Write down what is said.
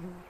Mm-hmm.